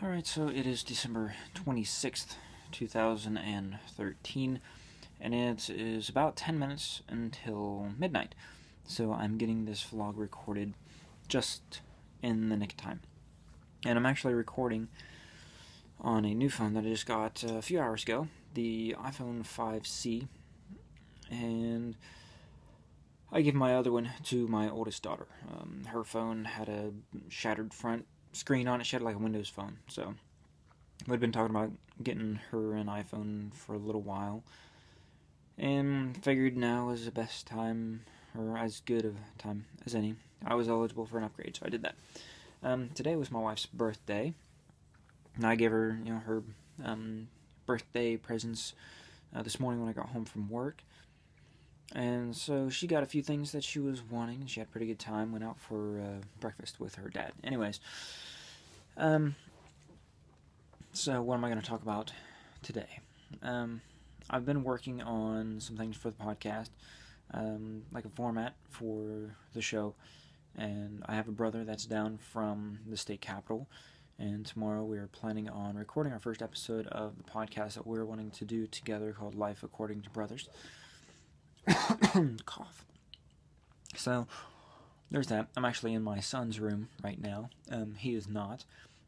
Alright, so it is December 26th, 2013, and it is about 10 minutes until midnight. So I'm getting this vlog recorded just in the nick of time. And I'm actually recording on a new phone that I just got a few hours ago, the iPhone 5C, and I gave my other one to my oldest daughter. Um, her phone had a shattered front screen on it. She had like a Windows phone. So we'd been talking about getting her an iPhone for a little while. And figured now was the best time, or as good of a time as any. I was eligible for an upgrade, so I did that. Um, today was my wife's birthday. And I gave her, you know, her um, birthday presents uh, this morning when I got home from work. And so she got a few things that she was wanting. She had a pretty good time. Went out for uh, breakfast with her dad. Anyways, um, so what am I going to talk about today? Um, I've been working on some things for the podcast, um, like a format for the show. And I have a brother that's down from the state capital. And tomorrow we are planning on recording our first episode of the podcast that we're wanting to do together called Life According to Brothers. cough. So there's that. I'm actually in my son's room right now. Um, he is not.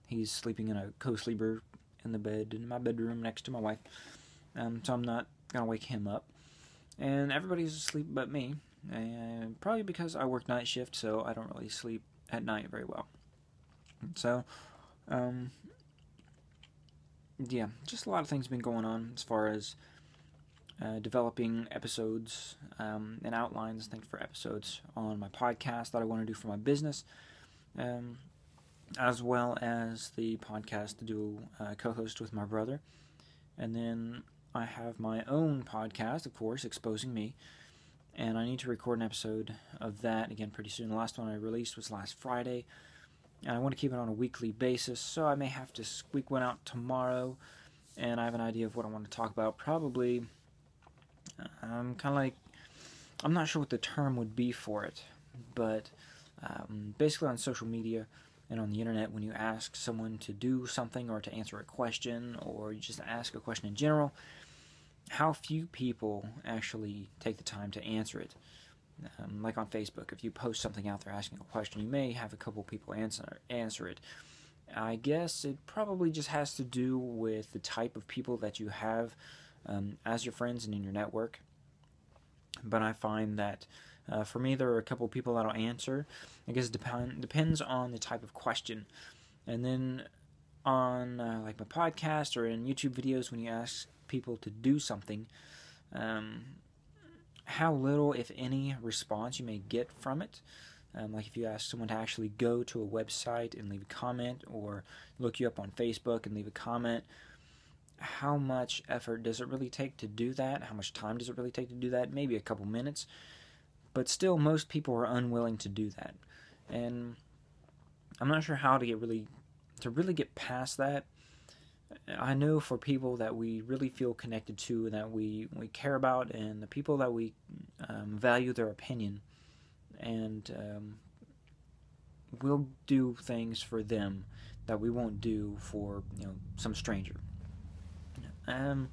He's sleeping in a co-sleeper in the bed in my bedroom next to my wife. Um, so I'm not gonna wake him up. And everybody's asleep but me. And probably because I work night shift, so I don't really sleep at night very well. So, um, yeah, just a lot of things been going on as far as uh, developing episodes um, and outlines, I think, for episodes on my podcast that I want to do for my business, um, as well as the podcast to do uh, co-host with my brother, and then I have my own podcast, of course, exposing me, and I need to record an episode of that again pretty soon. The last one I released was last Friday, and I want to keep it on a weekly basis, so I may have to squeak one out tomorrow. And I have an idea of what I want to talk about. Probably I'm kind of like, I'm not sure what the term would be for it, but um, basically on social media and on the internet, when you ask someone to do something or to answer a question or you just ask a question in general, how few people actually take the time to answer it. Um, like on Facebook, if you post something out there asking a question, you may have a couple people answer answer it. I guess it probably just has to do with the type of people that you have um, as your friends and in your network. But I find that uh, for me, there are a couple people that'll answer. I guess it depend, depends on the type of question. And then on uh, like my podcast or in YouTube videos, when you ask people to do something, um, how little, if any, response you may get from it. Um, like if you ask someone to actually go to a website and leave a comment, or look you up on Facebook and leave a comment, how much effort does it really take to do that? How much time does it really take to do that? Maybe a couple minutes. But still, most people are unwilling to do that. And I'm not sure how to get really, to really get past that. I know for people that we really feel connected to and that we, we care about, and the people that we um, value their opinion, and um, we'll do things for them that we won't do for you know some stranger. Um,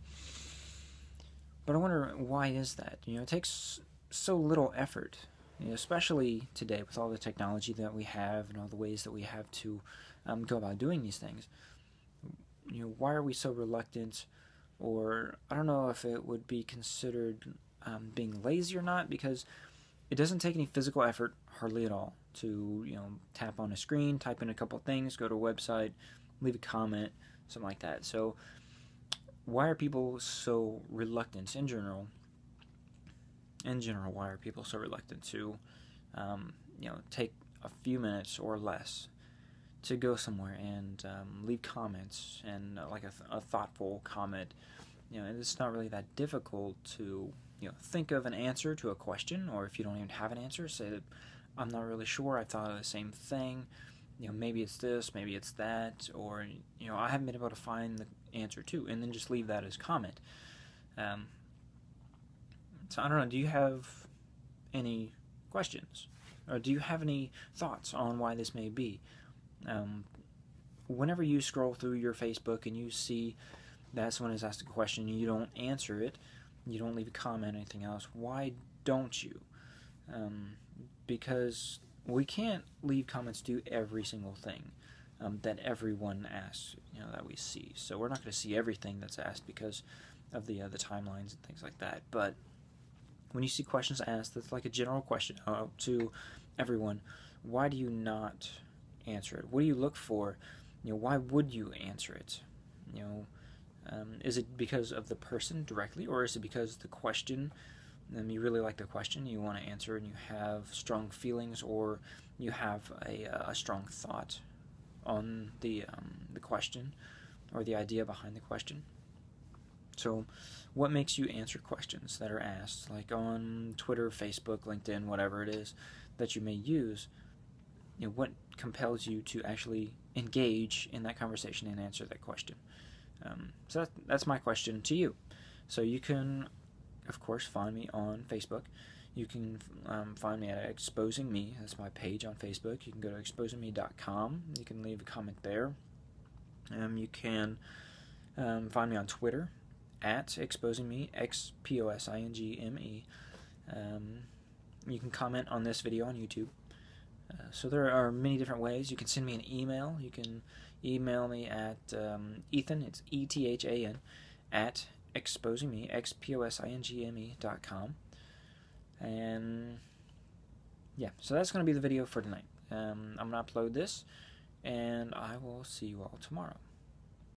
but I wonder why is that? You know, it takes so little effort, you know, especially today with all the technology that we have and all the ways that we have to um, go about doing these things. You know, why are we so reluctant? Or I don't know if it would be considered um, being lazy or not, because it doesn't take any physical effort, hardly at all, to you know tap on a screen, type in a couple things, go to a website, leave a comment, something like that. So why are people so reluctant in general? In general, why are people so reluctant to, um, you know, take a few minutes or less to go somewhere and um, leave comments and uh, like a, th- a, thoughtful comment? You know, it's not really that difficult to, you know, think of an answer to a question, or if you don't even have an answer, say that I'm not really sure. I thought of the same thing you know, maybe it's this, maybe it's that, or, you know, I haven't been able to find the answer to, and then just leave that as comment. Um, so I don't know, do you have any questions? Or do you have any thoughts on why this may be? Um, whenever you scroll through your Facebook and you see that someone has asked a question and you don't answer it, you don't leave a comment or anything else, why don't you? Um, because we can't leave comments to every single thing um, that everyone asks, you know, that we see. So we're not going to see everything that's asked because of the uh, the timelines and things like that. But when you see questions asked, that's like a general question uh, to everyone. Why do you not answer it? What do you look for? You know, why would you answer it? You know, um, is it because of the person directly, or is it because the question? Um, you really like the question, you want to answer, and you have strong feelings, or you have a, a strong thought on the um, the question or the idea behind the question. So, what makes you answer questions that are asked, like on Twitter, Facebook, LinkedIn, whatever it is that you may use? You know, what compels you to actually engage in that conversation and answer that question? Um, so that, that's my question to you. So you can, of course, find me on Facebook. You can um, find me at Exposing Me. That's my page on Facebook. You can go to xposingme.com. You can leave a comment there. Um, you can um, find me on Twitter at Exposing Me, X P O S I N G M E. Um, you can comment on this video on YouTube. Uh, so there are many different ways. You can send me an email. You can email me at um, Ethan, it's E T H A N, at xposingme, X P O S I N G M E dot com. And yeah, so that's going to be the video for tonight. Um, I'm going to upload this, and I will see you all tomorrow.